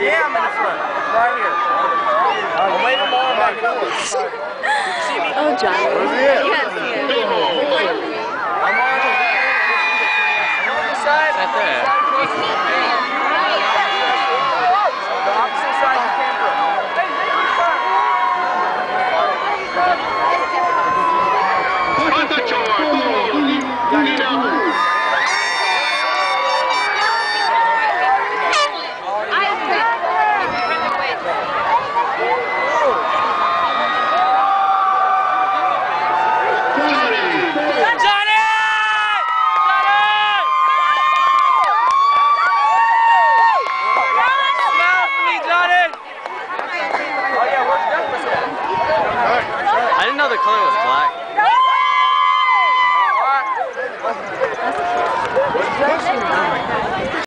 right here. I'll wave them all back and forth. See me? Oh, Johnny. Where's he at? You can't. I'm on. I'm the side. Right there. The color was black.